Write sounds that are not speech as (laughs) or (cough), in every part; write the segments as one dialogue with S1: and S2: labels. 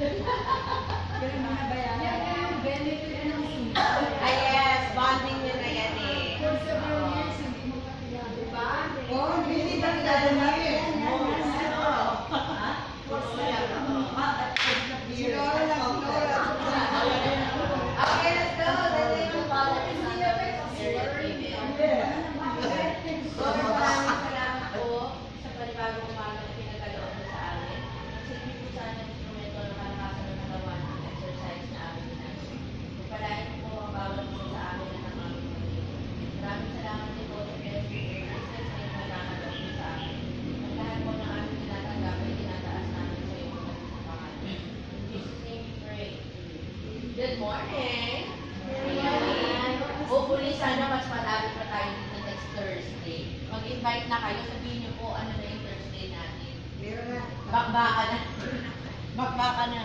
S1: Ganun mga bayaran. Yan
S2: ang benefit ng
S3: sinta. Ayan. Good morning! Good morning! Hopefully, sana mas marami pa tayo dito next Thursday. Mag-invite na kayo. Sabihin niyo po ano na yung Thursday natin.
S1: Meron na.
S3: Bakbaka na. (laughs) Bakbaka na.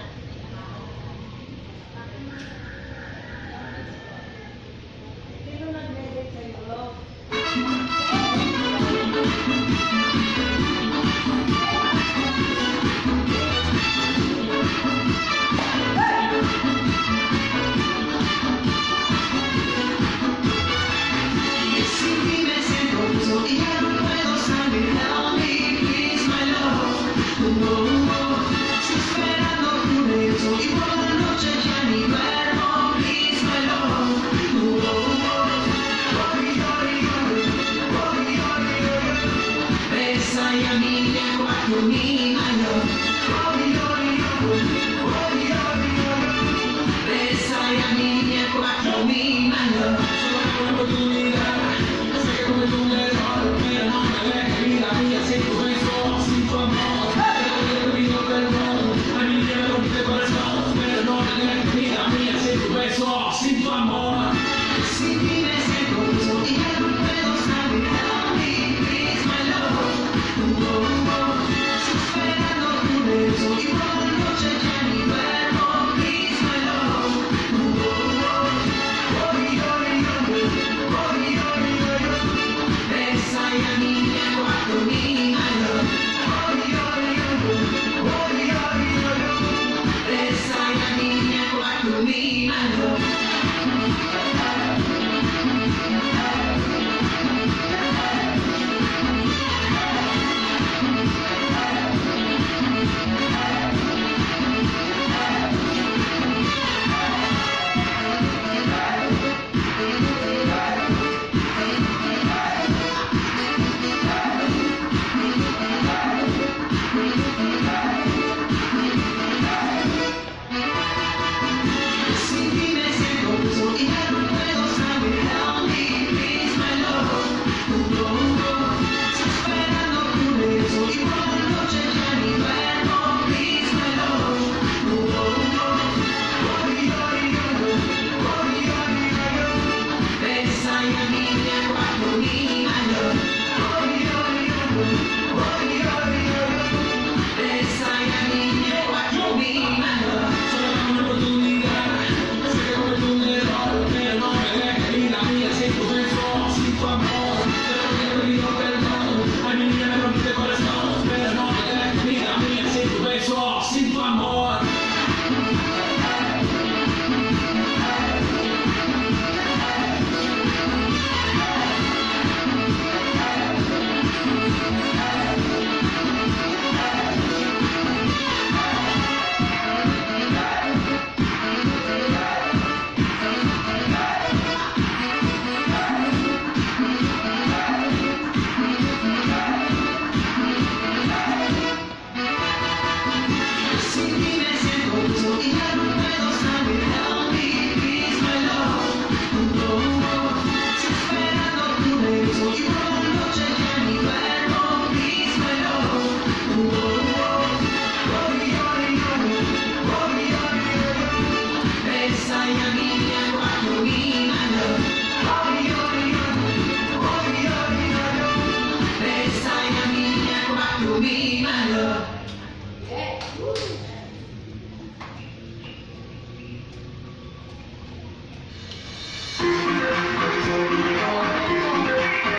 S4: you need and what you need. Oh,